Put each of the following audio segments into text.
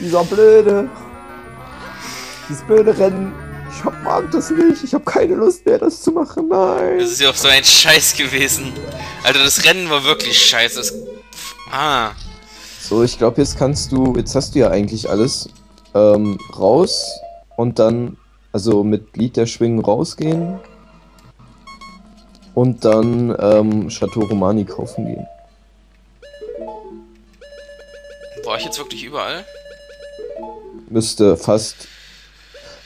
Dieser blöde. Dieses blöde Rennen. Ich hab, mag das nicht. Ich habe keine Lust mehr, das zu machen. Nein. Das ist ja auch so ein Scheiß gewesen. Alter, das Rennen war wirklich scheiße. Das... Ah. So, ich glaube, jetzt kannst du. Jetzt hast du ja eigentlich alles. Ähm, raus und dann. Also mit Lied der Schwingen rausgehen. Und dann ähm, Chateau Romani kaufen gehen. War ich jetzt wirklich überall? Müsste fast.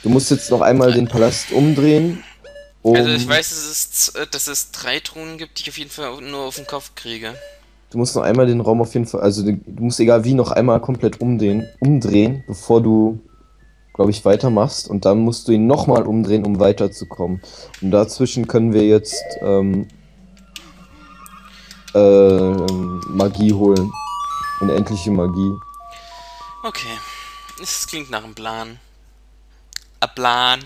Du musst jetzt noch einmal den Palast umdrehen. Um, Also ich weiß, dass es, äh, dass es drei Truhen gibt, die ich auf jeden Fall nur auf den Kopf kriege. Du musst noch einmal den Raum auf jeden Fall. Also du musst egal wie noch einmal komplett umdrehen, umdrehen, bevor du, glaube ich, weitermachst. Und dann musst du ihn nochmal umdrehen, um weiterzukommen. Und dazwischen können wir jetzt ähm, ähm, Magie holen. Unendliche Magie. Okay. Das klingt nach einem Plan. A Plan.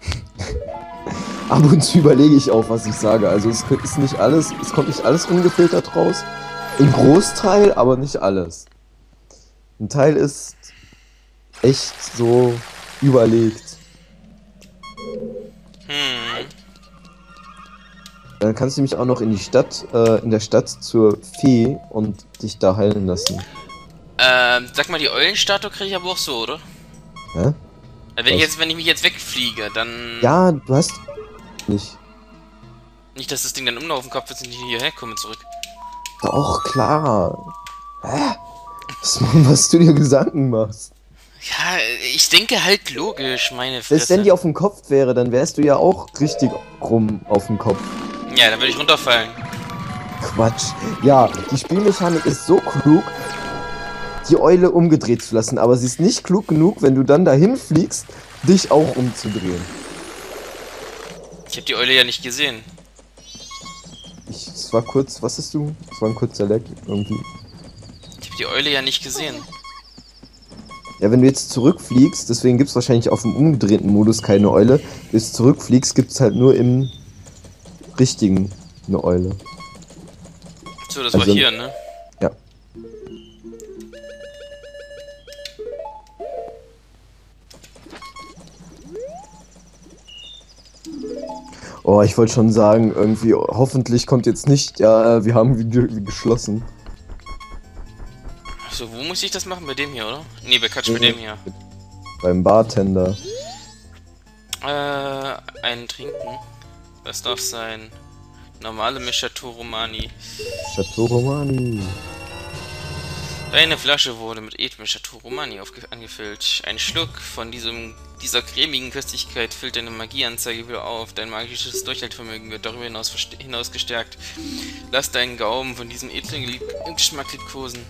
Ab und zu überlege ich auch, was ich sage. Also es ist nicht alles, es kommt nicht alles ungefiltert raus. Ein Großteil, aber nicht alles. Ein Teil ist echt so überlegt. Hm. Dann kannst du mich auch noch in die Stadt, äh, in der Stadt zur Fee und dich da heilen lassen. Ähm, sag mal, die Eulenstatue kriege ich aber auch so, oder? Hä? Äh, Wenn ich, Was? jetzt, wenn ich mich jetzt wegfliege, dann... Ja, du hast nicht. Nicht, dass das Ding dann umlaufen Kopf ist und ich hierher komme zurück. Doch, klar. Hä? Was, was du dir Gedanken machst. Ja, ich denke halt logisch, meine Selbst wenn die Fresse. auf dem Kopf wäre, dann wärst du ja auch richtig rum auf dem Kopf. Ja, dann würde ich runterfallen. Quatsch. Ja, die Spielmechanik ist so klug, die Eule umgedreht zu lassen, aber sie ist nicht klug genug, wenn du dann dahin fliegst, dich auch umzudrehen. Ich habe die Eule ja nicht gesehen. Ich, es war kurz, was ist du? Es war ein kurzer Lag irgendwie. Ich habe die Eule ja nicht gesehen. Ja, wenn du jetzt zurückfliegst, deswegen gibt es wahrscheinlich auf dem umgedrehten Modus keine Eule. Wenn du zurückfliegst, gibt es halt nur im richtigen eine Eule. So, das war Also- hier, ne? Oh, ich wollte schon sagen, irgendwie, hoffentlich kommt jetzt nicht, ja, wir haben Video geschlossen. So, wo muss ich das machen? Bei dem hier, oder? Nee, bei Quatsch, bei dem hier. Beim Bartender. Äh, einen trinken. Was darf sein? Normale Mischato Romani. Chateau Romani. Deine Flasche wurde mit Edme Chateau Romani angefüllt. Ein Schluck von diesem, dieser cremigen Köstlichkeit füllt deine Magieanzeige wieder auf. Dein magisches Durchhaltevermögen wird darüber hinaus, hinaus gestärkt. Lass deinen Gaumen von diesem edlen Geschmack liebkosen.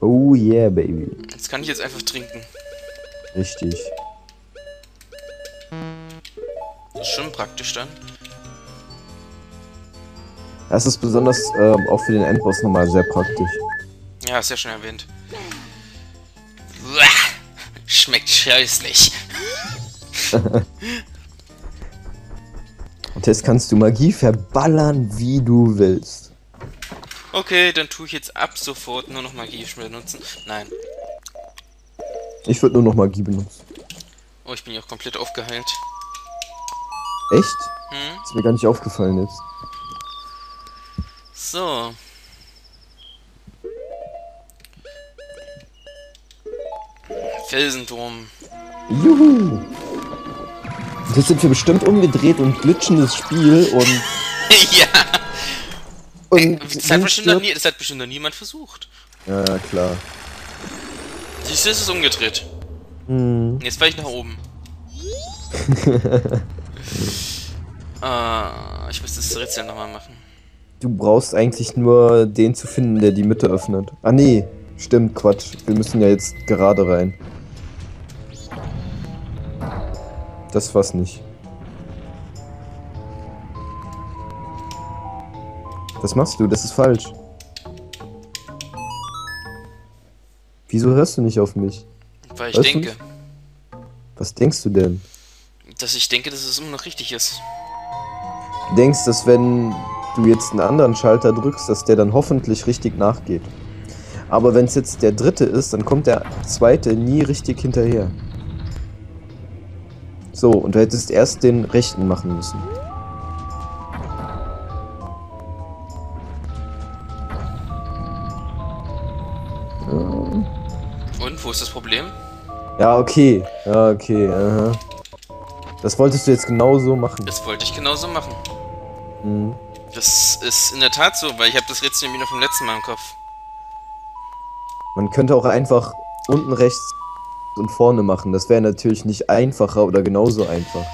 Oh yeah, baby. Das kann ich jetzt einfach trinken. Richtig. Das ist schon praktisch dann. Das ist besonders ähm, auch für den Endboss nochmal sehr praktisch. Ja, ist ja schon erwähnt. Uah, schmeckt scheußlich. Und jetzt kannst du Magie verballern, wie du willst. Okay, dann tue ich jetzt ab sofort nur noch Magie benutzen. Nein. Ich würde nur noch Magie benutzen. Oh, ich bin ja auch komplett aufgeheilt. Echt? Hm? Ist mir gar nicht aufgefallen jetzt. So. Felsenturm. Juhu! Jetzt sind wir bestimmt umgedreht und glitschen das Spiel und. ja! und Das hat, bestimmt noch nie, das hat bestimmt noch niemand versucht. Ja, klar. Siehst du, es ist umgedreht. Hm. Jetzt fahre ich nach oben. Ah, ich muss das Rätsel nochmal machen. Du brauchst eigentlich nur den zu finden, der die Mitte öffnet. Ah, nee. Stimmt, Quatsch. Wir müssen ja jetzt gerade rein. Das war's nicht. Was machst du? Das ist falsch. Wieso hörst du nicht auf mich? Weil ich Hörst denke? Was denkst du denn? dass ich denke, dass es immer noch richtig ist. Du denkst, dass wenn du jetzt einen anderen Schalter drückst, dass der dann hoffentlich richtig nachgeht. Aber wenn es jetzt der dritte ist, dann kommt der zweite nie richtig hinterher. So, und du hättest erst den rechten machen müssen. Und, wo ist das Problem? Ja, okay. Ja, okay. Aha. Das wolltest du jetzt genauso machen. Das wollte ich genauso machen. Mhm. Das ist in der Tat so, weil ich habe das Rätsel nämlich noch vom letzten Mal im Kopf. Man könnte auch einfach unten rechts und vorne machen. Das wäre natürlich nicht einfacher oder genauso einfach.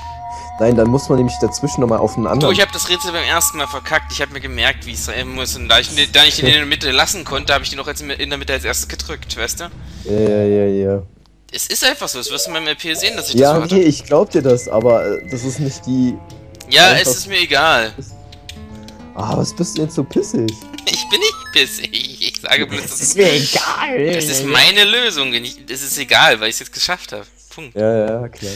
Nein, dann muss man nämlich dazwischen nochmal auf einen Du, anderen. ich habe das Rätsel beim ersten Mal verkackt. Ich habe mir gemerkt, wie es sein muss. Und da ich, da ich den in der Mitte lassen konnte, habe ich den auch jetzt in der Mitte als erstes gedrückt, weißt du? Ja, ja, ja, ja. Es ist einfach so. Das wirst du beim LP sehen, dass ich Ja, das so hatte. nee, ich glaub dir das, aber äh, das ist nicht die. Ja, es ist mir egal. Ah, was bist du jetzt so pissig? Ich bin nicht pissig. Ich sage bloß, das ist, mir egal. das ist meine Lösung. Es ist egal, weil ich es jetzt geschafft habe. Punkt. Ja, ja, klar.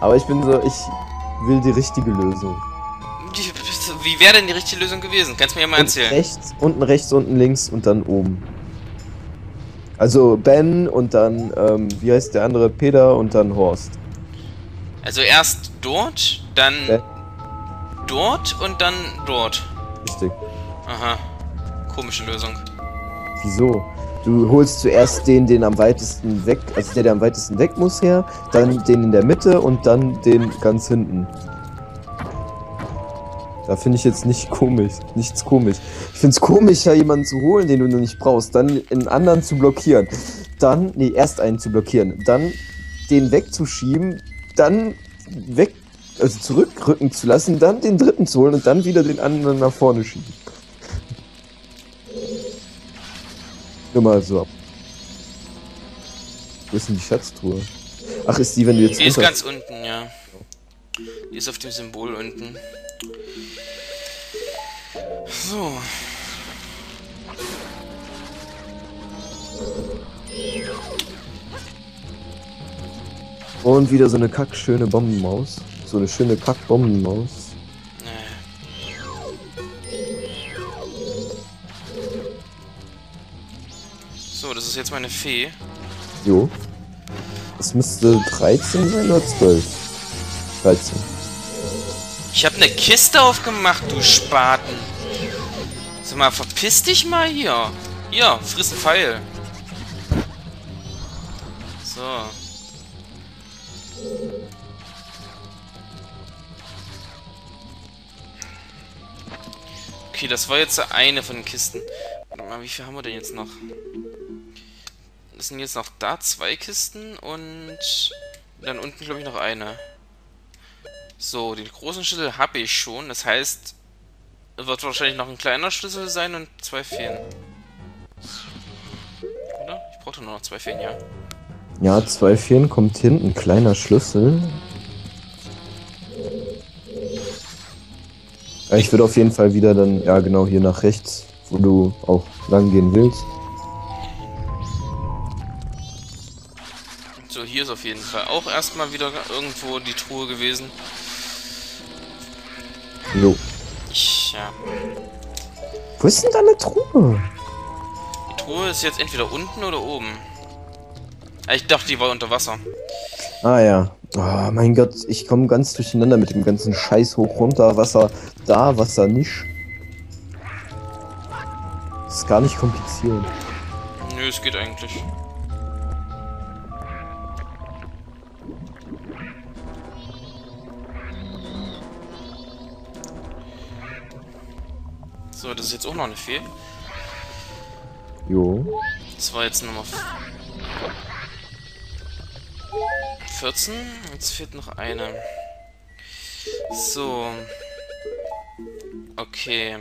Aber ich bin so, ich will die richtige Lösung. Wie, wie wäre denn die richtige Lösung gewesen? Kannst du mir ja mal Unten erzählen. rechts, unten rechts, unten links und dann oben. Also Ben und dann, ähm, wie heißt der andere? Peter und dann Horst. Also erst dort, dann Hä? Dort und dann dort. Richtig. Aha. Komische Lösung. Wieso? Du holst zuerst den, den am weitesten weg, also der, der am weitesten weg muss her, dann den in der Mitte und dann den ganz hinten. Da finde ich jetzt nicht komisch, nichts komisch. Ich finde es komischer, jemanden zu holen, den du noch nicht brauchst, dann einen anderen zu blockieren, dann, nee, erst einen zu blockieren, dann den wegzuschieben, dann weg, also zurückrücken zu lassen, dann den dritten zu holen und dann wieder den anderen nach vorne schieben. Nur mal so ab. Wo ist denn die Schatztruhe? Ach, ist die, wenn du jetzt Die ist ganz unten, ja. Die ist auf dem Symbol unten. So. Und wieder so eine kackschöne Bombenmaus. So eine schöne Kackbombenmaus. So, das ist jetzt meine Fee. Jo. Das müsste 13 sein oder 12? 13. Ich habe eine Kiste aufgemacht, du Spaten. Sag mal, verpiss dich mal hier. Hier, friss einen Pfeil. Okay, das war jetzt eine von den Kisten. Warte mal, wie viel haben wir denn jetzt noch? Das sind jetzt noch da zwei Kisten und dann unten, glaube ich, noch eine. So, den großen Schlüssel habe ich schon. Das heißt, wird wahrscheinlich noch ein kleiner Schlüssel sein und zwei Feen. Oder? Ich brauche nur noch zwei Feen, ja. Ja, zwei Vieren kommt hin, ein kleiner Schlüssel. Ja, ich würde auf jeden Fall wieder dann, ja genau, hier nach rechts, wo du auch lang gehen willst. So, hier ist auf jeden Fall auch erstmal wieder irgendwo die Truhe gewesen. Jo. Ich, ja. Wo ist denn deine Truhe? Die Truhe ist jetzt entweder unten oder oben. Ah, Ich dachte, die war unter Wasser. Ah ja. Oh mein Gott, ich komme ganz durcheinander mit dem ganzen Scheiß hoch runter, Wasser da, Wasser nicht. Das ist gar nicht kompliziert. Nö, es geht eigentlich. So, das ist jetzt auch noch eine Fee. Jo. Das war jetzt Nummer f- 14. Jetzt fehlt noch eine. So. Okay.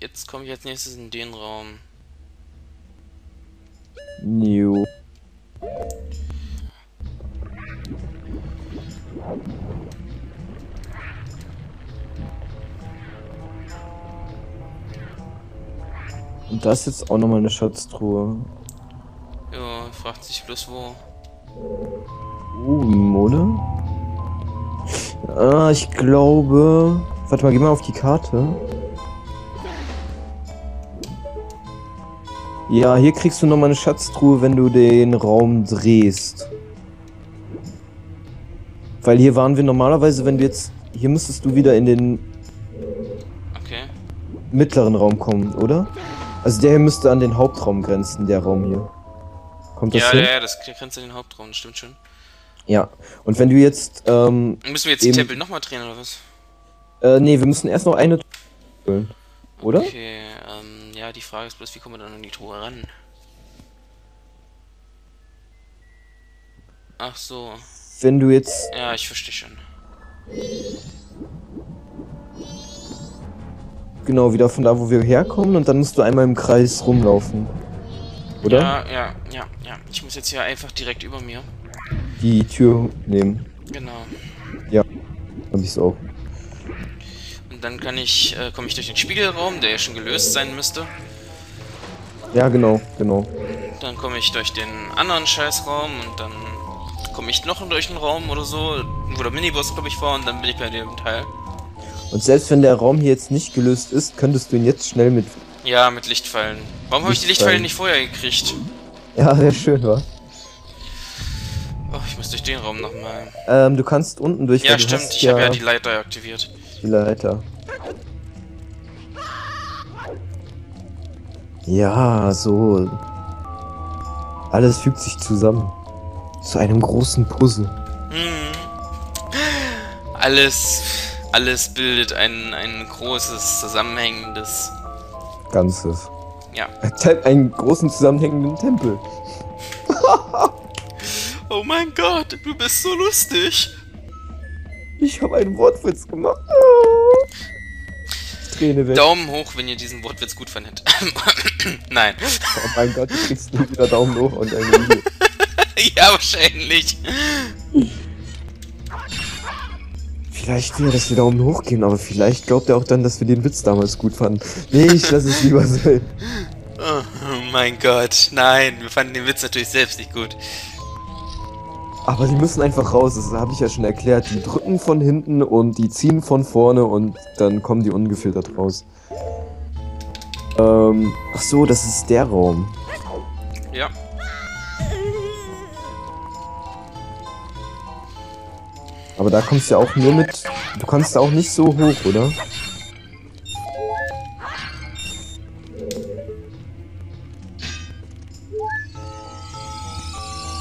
Jetzt komme ich als nächstes in den Raum. Jo. Und das ist jetzt auch nochmal eine Schatztruhe. Ja, fragt sich bloß wo. Oben, oder? Ah, ich glaube. Warte mal, geh mal auf die Karte. Ja, hier kriegst du nochmal eine Schatztruhe, wenn du den Raum drehst. Weil hier waren wir normalerweise, wenn du jetzt... Hier müsstest du wieder in den Okay. mittleren Raum kommen, oder? Also der hier müsste an den Hauptraum grenzen, der Raum hier. Kommt das Ja, hin? ja, ja, das grenzt an den Hauptraum, das stimmt schon. Ja. Und wenn du jetzt, ähm, Müssen wir jetzt Eben- den Tempel nochmal drehen oder was? äh, nee, wir müssen erst noch eine füllen. Oder? Okay, ähm, ja, die Frage ist bloß, wie kommen wir dann an die Truhe ran? Ach so, Wenn du jetzt, ja, ich verstehe schon. genau, wieder von da, wo wir herkommen und dann musst du einmal im Kreis rumlaufen. Oder? Ja, ja, ja, ja. Ich muss jetzt hier einfach direkt über mir. Die Tür nehmen. Genau. Hab ich's auch. Und dann kann ich, äh, komme ich durch den Spiegelraum, der ja schon gelöst sein müsste. Ja, genau, genau. Dann komme ich durch den anderen Scheißraum und dann komme ich noch durch einen Raum oder so, wo der Miniboss, glaube ich, war und dann bin ich bei dem Teil. Und selbst wenn der Raum hier jetzt nicht gelöst ist, könntest du ihn jetzt schnell mit. Ja, mit Lichtpfeilen. Warum habe ich die Lichtpfeile Lichtpfeilen. nicht vorher gekriegt? Ja, sehr schön, wa? Muss durch den Raum nochmal. Ähm, du kannst unten durch. Ja, stimmt, ich habe ja die Leiter aktiviert. die Leiter. Ja, so. Alles fügt sich zusammen. Zu einem großen Puzzle. Hm. Alles, alles bildet ein, ein großes, zusammenhängendes. Ganzes. Ja. Ein Einen großen zusammenhängenden Tempel. Oh mein Gott, du bist so lustig. Ich habe einen Wortwitz gemacht. Träne weg. Daumen hoch, wenn ihr diesen Wortwitz gut fandet. Nein. Oh mein Gott, du kriegst nie wieder Daumen hoch und ein Video. ja, wahrscheinlich. Vielleicht will er, dass wir Daumen hoch geben, aber vielleicht glaubt er auch dann, dass wir den Witz damals gut fanden. Nee, ich lasse es lieber sein. Oh mein Gott, nein, wir fanden den Witz natürlich selbst nicht gut. Aber die müssen einfach raus, das habe ich ja schon erklärt. Die drücken von hinten und die ziehen von vorne und dann kommen die ungefiltert raus. Ähm, ach so, das ist der Raum. Ja. Aber da kommst du ja auch nur mit. Du kannst da auch nicht so hoch, oder?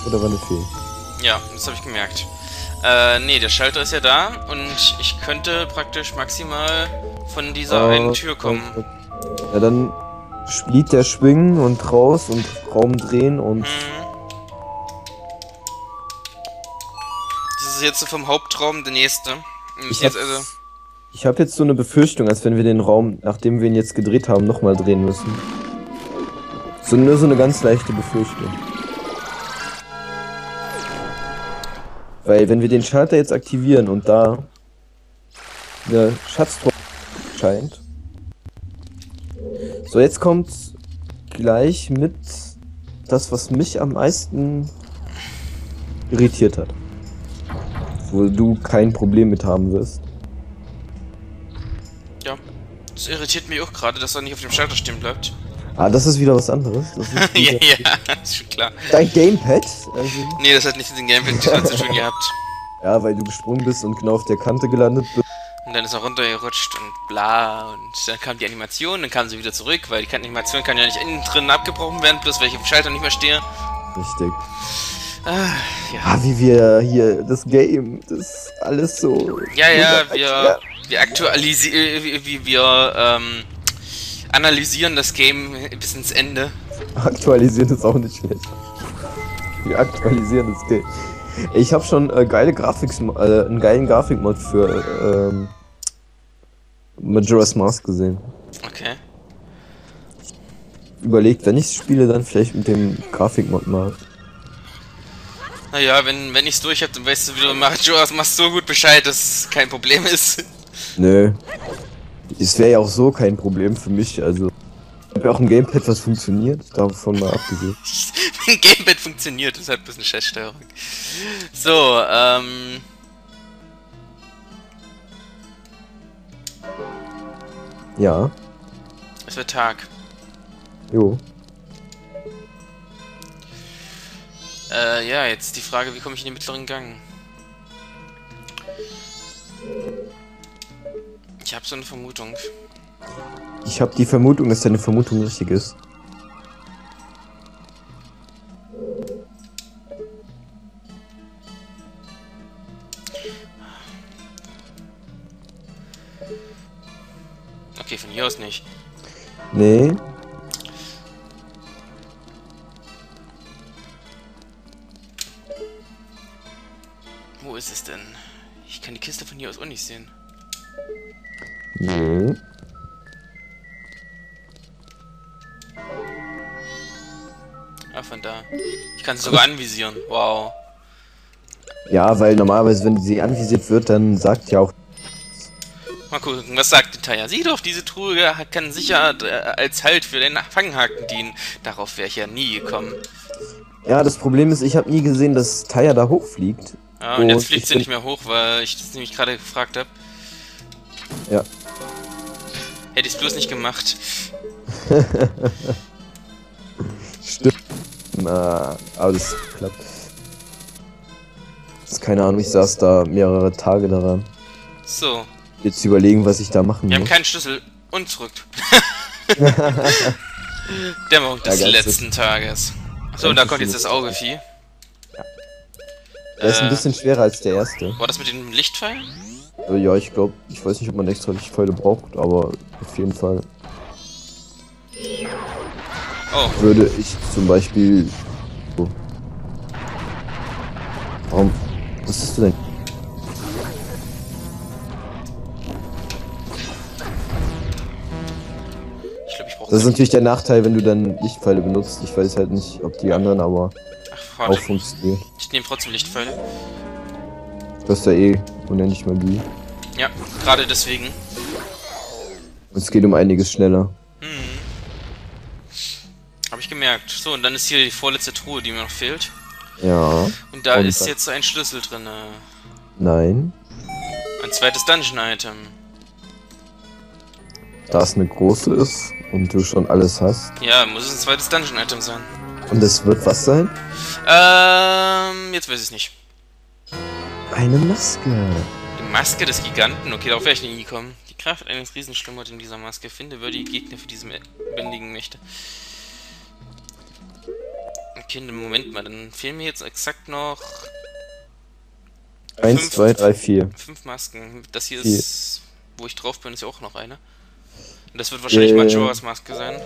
Oder war eine Fehl? Ja, das habe ich gemerkt. Äh, nee, der Schalter ist ja da und ich könnte praktisch maximal von dieser einen Tür kommen. Ja, dann spielt der Schwingen und raus und Raum drehen und. Mhm. Das ist jetzt so vom Hauptraum der nächste. Ich hab- also. Ich habe jetzt so eine Befürchtung, als wenn wir den Raum, nachdem wir ihn jetzt gedreht haben, nochmal drehen müssen. So nur so eine ganz leichte Befürchtung. Weil wenn wir den Schalter jetzt aktivieren und da eine Schatztruhe scheint. So, jetzt kommt gleich mit das, was mich am meisten irritiert hat. Wo du kein Problem mit haben wirst. Ja. Das irritiert mich auch gerade, dass er nicht auf dem Schalter stehen bleibt. Ah, das ist wieder was anderes. Ja, ja, ist schon klar. Dein Gamepad? Also, Nee, das hat dem Gameplay zu tun gehabt. ja, weil du gesprungen bist und genau auf der Kante gelandet bist. Und dann ist er runtergerutscht und bla. Und dann kam die Animation, dann kam sie wieder zurück, weil die Animation kann ja nicht innen drin abgebrochen werden, bloß weil ich auf dem Schalter nicht mehr stehe. Richtig. Ah, ja. Ah, wie wir hier das Game, das ist alles so. Ja, ja, wir, wir aktualisieren, wie, wie wir ähm, analysieren das Game bis ins Ende. Aktualisieren ist auch nicht schlecht. Wir aktualisieren das Game. Ich habe schon äh, geile Grafiks, äh, einen geilen Grafikmod für ähm, Majora's Mask gesehen. Okay. Überlegt, wenn ich spiele, dann vielleicht mit dem Grafikmod mal. Naja, wenn, wenn ich's durch hab, dann weißt du, wie du machst. Joas machst so gut Bescheid, dass es kein Problem ist. Nö. Es wäre ja auch so kein Problem für mich, also. Ich habe ja auch ein Gamepad, was funktioniert, davon mal abgesehen. Ein Gamepad funktioniert, das hat ein bisschen Scheißsteuerung. So, ähm. Ja, Es wird Tag. jo. Äh, ja, jetzt die Frage, wie komme ich in den mittleren Gang? Ich habe so eine Vermutung. Ich habe die Vermutung, dass deine Vermutung richtig ist. Okay, von hier aus nicht. Nee. Ah, von da. Ich kann sie sogar anvisieren. Wow. Ja, weil normalerweise, wenn sie anvisiert wird, dann sagt ja auch. Mal gucken, was sagt die Taya? Sieh doch, diese Truhe kann sicher äh, als Halt für den Fanghaken dienen. Darauf wäre ich ja nie gekommen. Ja, das Problem ist, ich habe nie gesehen, dass Taya da hochfliegt. Ja, und jetzt fliegt sie nicht mehr hoch, weil ich das nämlich gerade gefragt habe. Ja. Hätte ich es bloß nicht gemacht. Stimmt. Na, aber das klappt. Das ist keine Ahnung, ich saß da mehrere Tage daran. So, Jetzt überlegen, was ich da machen wir haben muss. keinen Schlüssel und zurück. Dämmerung des Ja, letzten Tages. So, da kommt jetzt das Augevieh. Der ist ein Äh, bisschen schwerer als der erste. War das mit dem Lichtpfeil? Äh, Ja, ich glaube, ich weiß nicht, ob man extra Lichtpfeile braucht, aber auf jeden Fall Oh, würde ich zum Beispiel. So. Warum? Was ist denn? ich glaube, ich brauche Das ist natürlich der Nachteil, wenn du dann Lichtpfeile benutzt. Ich weiß halt nicht, ob die anderen aber Ach, auch funktionieren. Ich nehme trotzdem Lichtpfeile. Du hast ja eh unendlich Magie. Ja, gerade deswegen. Es geht um einiges schneller. Gemerkt. So, und dann ist hier die vorletzte Truhe, die mir noch fehlt. Ja. Und da Und ist jetzt ein Schlüssel drin. Nein. Ein zweites Dungeon-Item. Da es eine große ist und du schon alles hast. Ja, muss es ein zweites Dungeon-Item sein. Und es wird was sein? Ähm, jetzt weiß ich nicht. Eine Maske. Die Maske des Giganten. Okay, darauf werde ich nie kommen. Die Kraft eines Riesenschlummert in dieser Maske. Finde würdige Gegner für diese bändigen Mächte. Okay, Moment mal, dann fehlen mir jetzt exakt noch Eins, Fünf. zwei, drei, vier. fünf Masken. Das hier Vier. ist, wo ich drauf bin, ist ja auch noch eine. Und das wird wahrscheinlich Äh. Majoras Maske sein.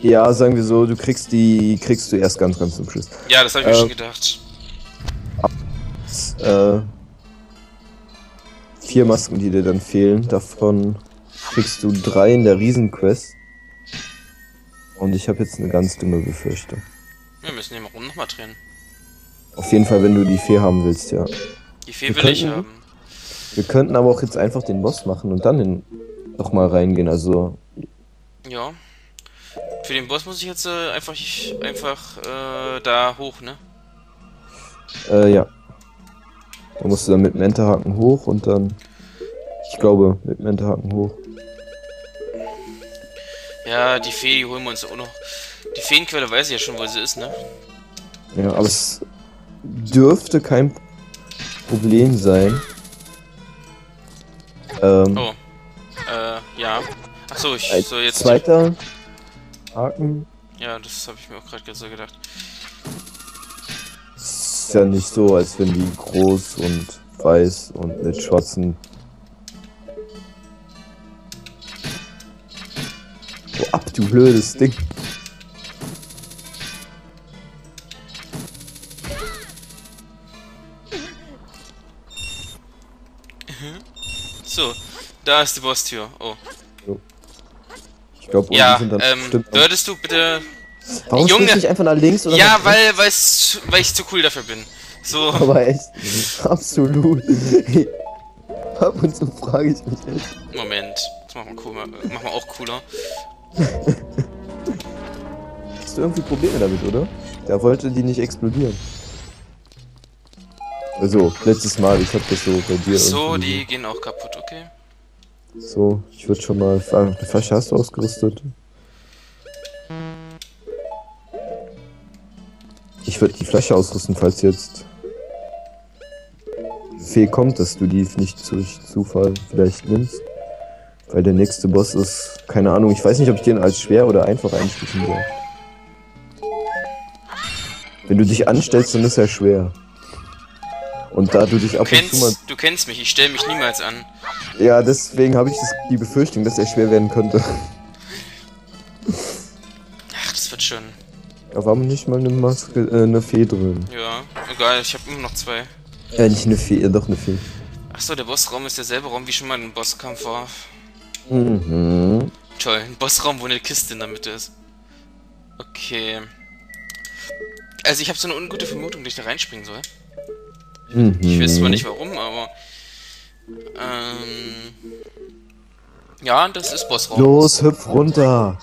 Ja, sagen wir so, du kriegst die, kriegst du erst ganz, ganz zum Schluss. Ja, das habe ich mir Äh. schon gedacht. Äh, vier Masken, die dir dann fehlen. Davon kriegst du drei in der Riesenquest. Und ich habe jetzt eine ganz dumme Befürchtung. Wir müssen den rum nochmal drehen. Auf jeden Fall, wenn du die Fee haben willst, ja. Die Fee Wir will ich könnten- haben. Wir könnten aber auch jetzt einfach den Boss machen und dann in, noch mal reingehen. Also, Ja. Für den Boss muss ich jetzt äh, einfach, ich, einfach äh, da hoch, ne? äh, ja. Da musst du dann mit dem Enterhaken hoch und dann. Ich glaube, mit dem Enterhaken hoch. Ja, die Fee, die holen wir uns auch noch. Die Feenquelle weiß ich ja schon, wo sie ist, ne? Ja, aber es dürfte kein Problem sein. Ähm, Oh. Äh, ja. Achso, ich soll jetzt. zweiter Haken Ja, das habe ich mir auch gerade so gedacht. ist ja nicht so, als wenn die groß und weiß und mit schwarzen. Ab, du blödes Ding. So, da ist die Bosstür. Oh. Ich glaube, Ja, sind dann ähm, würdest du bitte. Warum Junge- nicht einfach nach links oder Ja, weil, weil ich zu cool dafür bin. So, Aber echt, absolut. Ab und zu frage ich mich echt. Moment. Das machen wir, cool, machen wir auch cooler. Hast du irgendwie Probleme damit, oder? Der wollte die nicht explodieren. Also, letztes Mal, ich hab das so bei dir So, die gehen auch kaputt, okay? So, ich würde schon mal fragen, die Flasche hast du ausgerüstet? Ich ich würde die Flasche ausrüsten, falls jetzt Fee kommt, dass du die nicht durch Zufall vielleicht nimmst. Weil der nächste Boss ist, keine Ahnung, ich weiß nicht, ob ich den als schwer oder einfach einstufen soll. Wenn du dich anstellst, dann ist er schwer. Und da du dich Du ab und zu mal... kennst, du kennst mich, ich stelle mich niemals an. Ja, deswegen habe ich das, die Befürchtung, dass er schwer werden könnte. Ach, das wird schon. Aber warum nicht mal eine Maske, äh, eine Fee drin? Ja, egal, ich habe immer noch zwei. Äh, nicht eine Fee, äh, doch eine Fee. Achso, der Bossraum ist derselbe Raum wie schon mal ein Bosskampf war. Mhm. Toll, ein Bossraum, wo eine Kiste in der Mitte ist. Okay. Also ich habe so eine ungute Vermutung, dass ich da reinspringen soll. Mhm. Ich weiß zwar nicht warum, aber... Ähm... Ja, das ist Bossraum. Los, hüpf runter.